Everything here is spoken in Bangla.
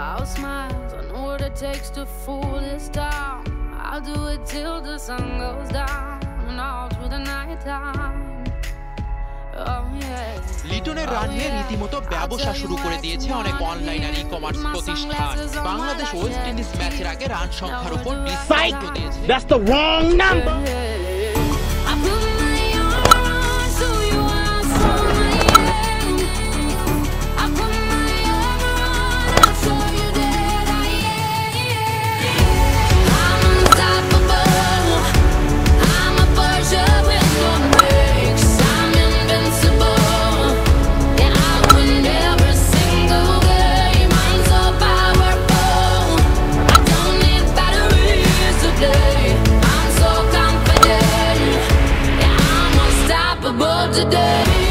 I'll smile. I know what it takes to fool this town. I'll do it till the sun goes down and all through the night time. Oh লিটনের রান নিয়ে রীতিমতো ব্যবসা শুরু করে দিয়েছে অনেক অনলাইন আর ই কমার্স প্রতিষ্ঠান বাংলাদেশ ওয়েস্ট ইন্ডিজ ম্যাচের আগে রান সংখ্যার উপর ডিসকাউন্ট দিয়েছে That's the wrong number. Yeah. today.